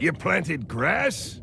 You planted grass?